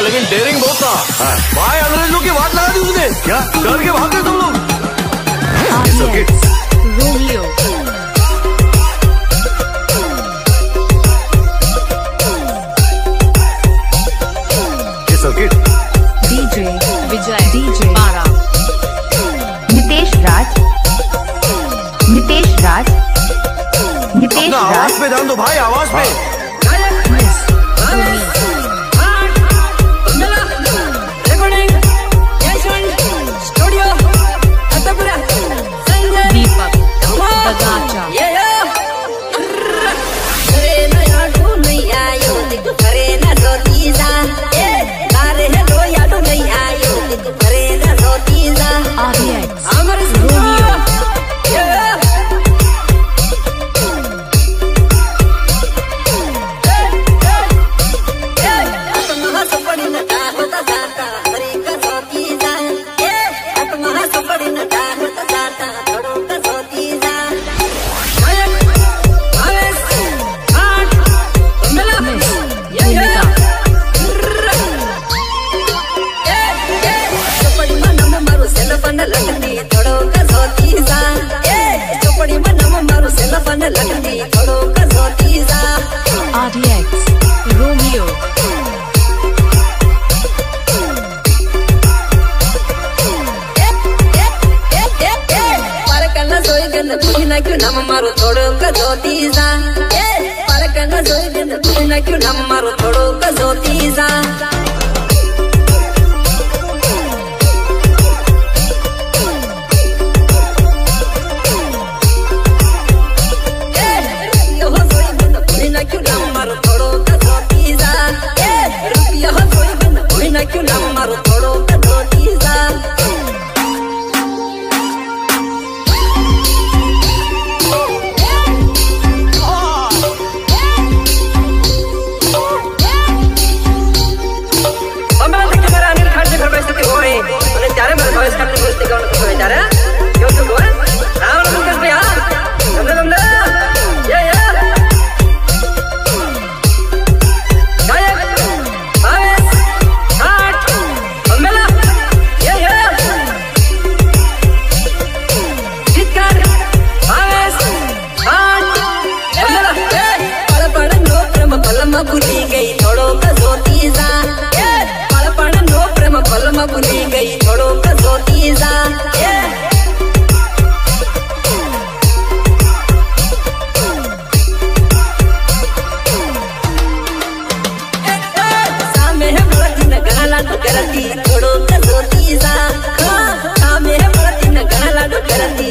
लेकिन डेयरिंग बहुत था। भाई अंग्रेज़ों की बात लगा दी उसने। क्या? डर के भाग गए तुम लोग. DJ Para. नितेश राज नितेश राज नितेश राज आवाज़ पे ध्यान दो भाई आवाज़ पे। namaro thodunga jyoti sa eh parakanga soyindu kunakku namaro o jyoti sa करती थोड़ो कसोती सा सामे मेरे बड़ती न गाला तो करती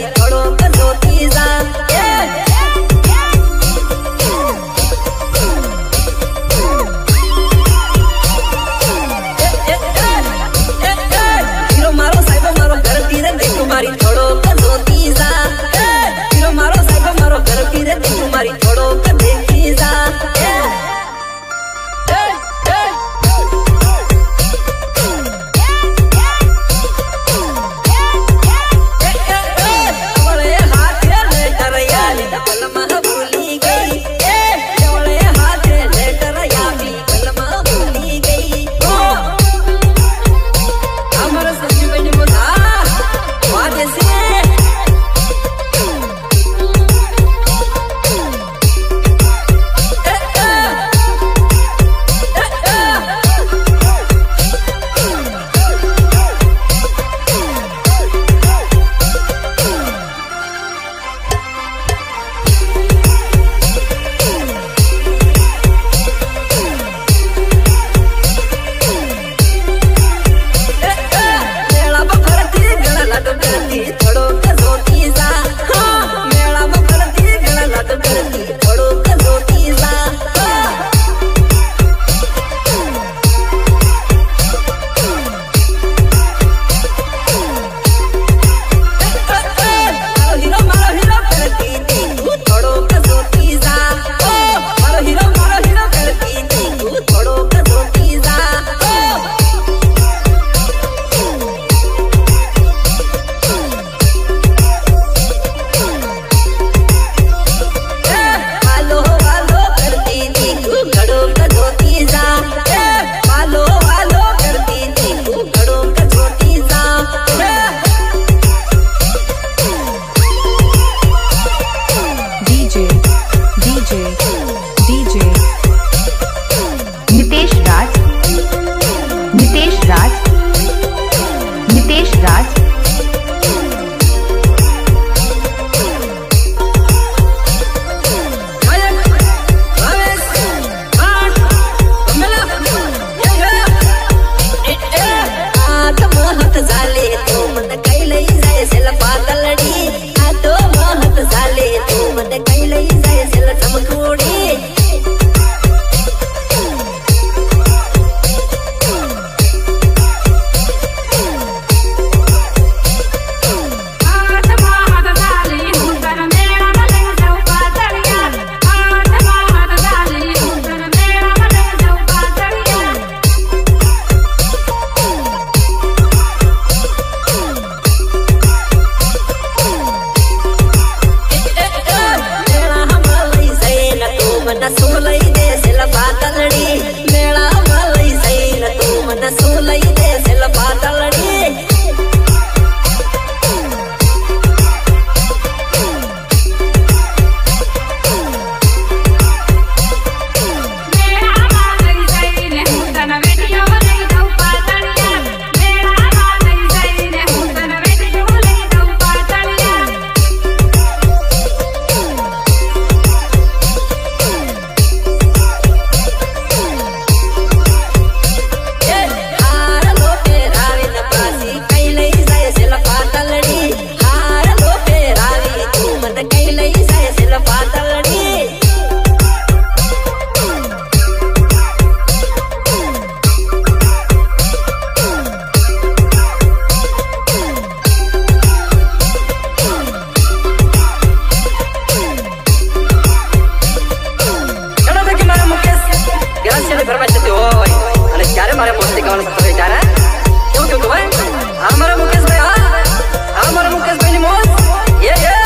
corazón. કેલાસીની ફરમાઈ હોય. અને ક્યારે મારે પહોંચી ગવાનું થતું હોય ત્યારે? કેવું થયું ખબર? હા, મારા મુકેશભાઈ, હા. હા, મારા મુકેશભાઈની મોજ. એ એ